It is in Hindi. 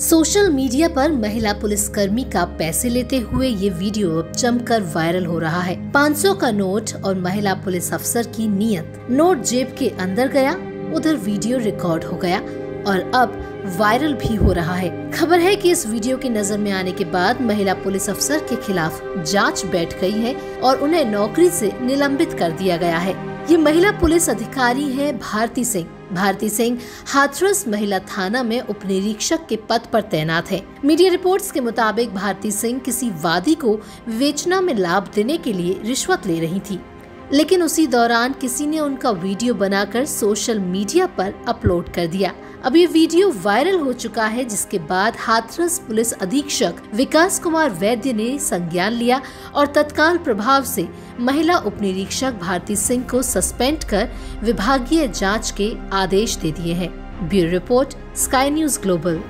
सोशल मीडिया पर महिला पुलिसकर्मी का पैसे लेते हुए ये वीडियो अब जमकर वायरल हो रहा है। 500 का नोट और महिला पुलिस अफसर की नियत। नोट जेब के अंदर गया, उधर वीडियो रिकॉर्ड हो गया और अब वायरल भी हो रहा है। खबर है कि इस वीडियो के नज़र में आने के बाद महिला पुलिस अफसर के खिलाफ जाँच बैठ गई है और उन्हें नौकरी से निलंबित कर दिया गया है। ये महिला पुलिस अधिकारी है भारती सिंह। भारती सिंह हाथरस महिला थाना में उप निरीक्षक के पद पर तैनात है। मीडिया रिपोर्ट्स के मुताबिक भारती सिंह किसी वादी को विवेचना में लाभ देने के लिए रिश्वत ले रही थी। लेकिन उसी दौरान किसी ने उनका वीडियो बनाकर सोशल मीडिया पर अपलोड कर दिया। अब ये वीडियो वायरल हो चुका है, जिसके बाद हाथरस पुलिस अधीक्षक विकास कुमार वैद्य ने संज्ञान लिया और तत्काल प्रभाव से महिला उप निरीक्षक भारती सिंह को सस्पेंड कर विभागीय जाँच के आदेश दे दिए हैं। Bureau report, Sky News global.